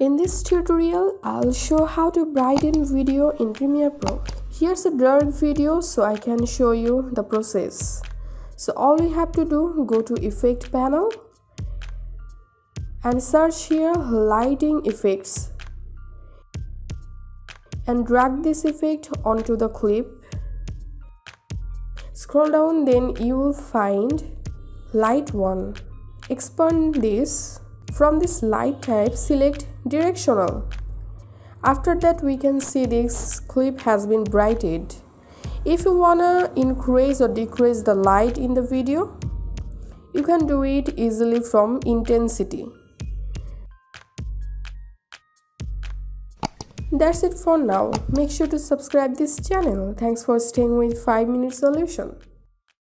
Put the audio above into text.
In this tutorial, I'll show how to brighten video in Premiere Pro. Here's a dark video so I can show you the process. So all we have to do, go to effect panel and search here lighting effects and drag this effect onto the clip. Scroll down then you will find light 1. Expand this. From this light type select directional. After that we can see this clip has been brightened. If you wanna increase or decrease the light in the video, you can do it easily from intensity. That's it for now. Make sure to subscribe this channel. Thanks for staying with 5 Minute Solution.